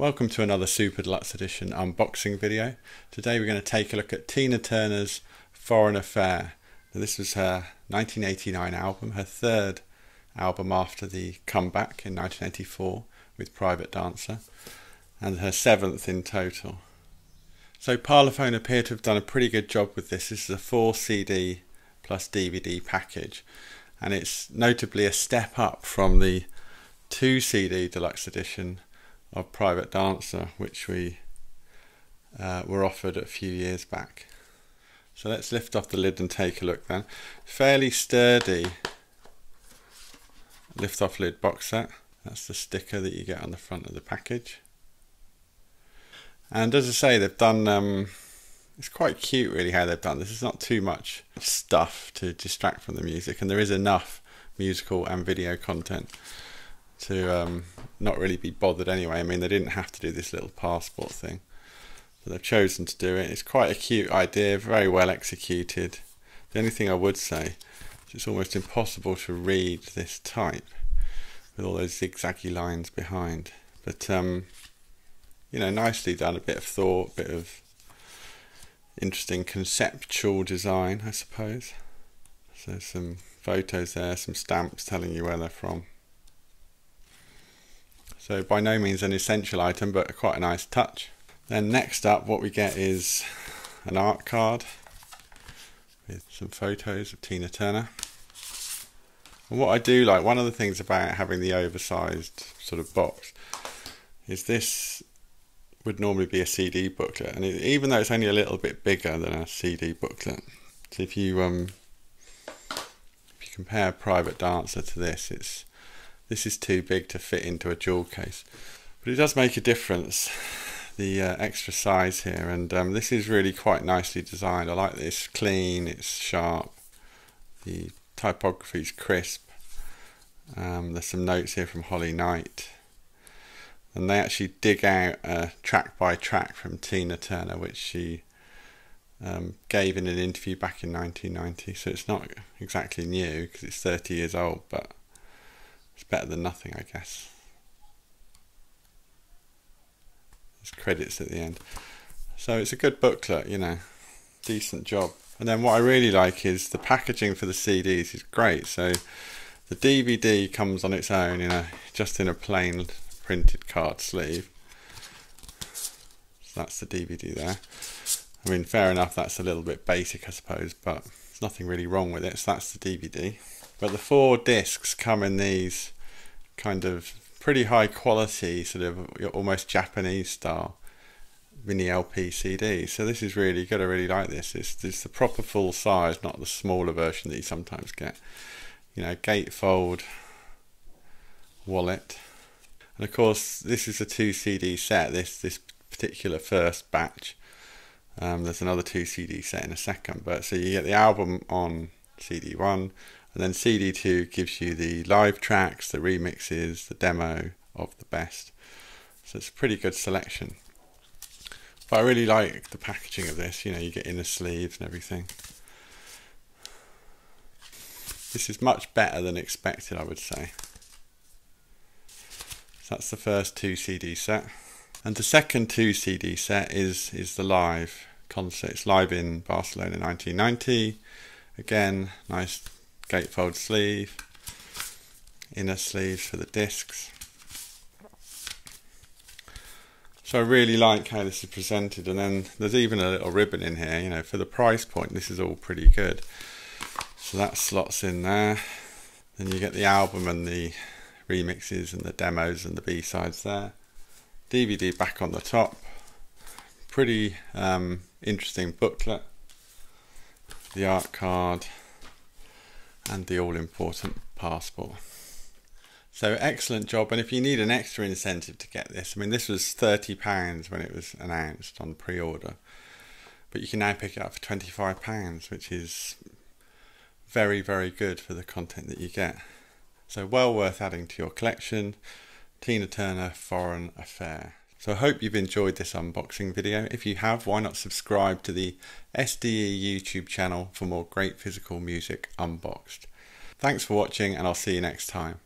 Welcome to another Super Deluxe Edition unboxing video. Today we're going to take a look at Tina Turner's Foreign Affair. Now, this was her 1989 album, her third album after the comeback in 1984 with Private Dancer, and her seventh in total. So Parlophone appear to have done a pretty good job with this. This is a 4 CD plus DVD package, and it's notably a step up from the 2 CD deluxe edition of Private Dancer, which we uh, were offered a few years back. So let's lift off the lid and take a look then. Fairly sturdy lift off lid box set. That's the sticker that you get on the front of the package. And as I say, they've done, um, it's quite cute really how they've done this. It's not too much stuff to distract from the music, and there is enough musical and video content to um, not really be bothered anyway. I mean, they didn't have to do this little passport thing, but they've chosen to do it. It's quite a cute idea, very well executed. The only thing I would say is it's almost impossible to read this type with all those zigzaggy lines behind. But um, you know, nicely done. A bit of thought, a bit of interesting conceptual design, I suppose. So some photos there, some stamps telling you where they're from. So by no means an essential item, but quite a nice touch. Then next up, what we get is an art card with some photos of Tina Turner. And what I do like, one of the things about having the oversized sort of box is this would normally be a CD booklet, and it, even though it's only a little bit bigger than a CD booklet, so if you um if you compare Private Dancer to this, it's this is too big to fit into a jewel case, but it does make a difference. The uh, extra size here, and um, this is really quite nicely designed. I like this clean, it's sharp, the typography is crisp. Um, there's some notes here from Holly Knight and they actually dig out a track by track from Tina Turner, which she um, gave in an interview back in 1990. So it's not exactly new because it's 30 years old, but it's better than nothing, I guess. There's credits at the end. So it's a good booklet, you know, decent job. And then what I really like is the packaging for the CDs is great. So the DVD comes on its own in a just in a plain printed card sleeve. So that's the DVD there. I mean, fair enough, that's a little bit basic, I suppose, but there's nothing really wrong with it. So that's the DVD. But the four discs come in these kind of pretty high quality, sort of almost Japanese style mini LP CD. So this is really good. I really like this. It's, it's the proper full size, not the smaller version that you sometimes get. You know, gatefold wallet. And of course, this is a two CD set. This this particular first batch. Um, there's another two CD set in a second, but so you get the album on CD one, and then CD two gives you the live tracks, the remixes, the demo of the best. So it's a pretty good selection. But I really like the packaging of this. You know, you get inner sleeves and everything. This is much better than expected, I would say. So that's the first two CD set. And the second two CD set is, is the live concert. It's live in Barcelona 1990. Again, nice gatefold sleeve, inner sleeves for the discs. So I really like how this is presented, and then there's even a little ribbon in here. You know, for the price point, this is all pretty good. So that slots in there. Then you get the album and the remixes and the demos and the B-sides there. DVD back on the top. Pretty um, interesting booklet. The art card and the all-important passport. So excellent job and if you need an extra incentive to get this, I mean this was £30 when it was announced on pre-order but you can now pick it up for £25 which is very very good for the content that you get. So well worth adding to your collection. Tina Turner Foreign Affair. So I hope you've enjoyed this unboxing video. If you have, why not subscribe to the SDE YouTube channel for more great physical music unboxed. Thanks for watching and I'll see you next time.